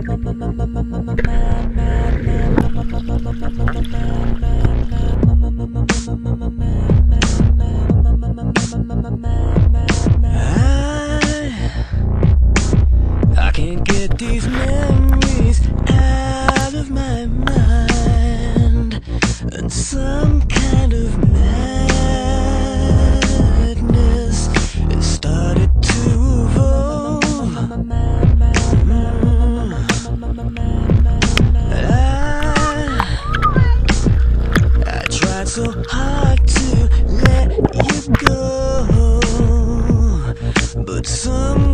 i can't get these memories out of my mind. And some so hard to let you go, but some.